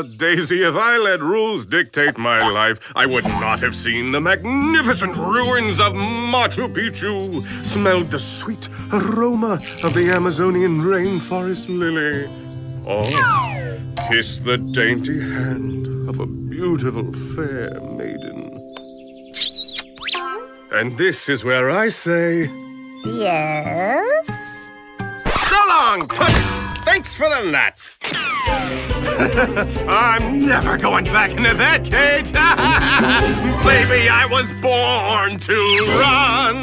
Ah, Daisy, if I let rules dictate my life, I would not have seen the magnificent ruins of Machu Picchu, smelled the sweet aroma of the Amazonian rainforest lily, or kissed the dainty hand of a beautiful fair maiden. And this is where I say, Yes? So long, Toots! Thanks for the nuts! I'm never going back into that cage! Baby, I was born to run!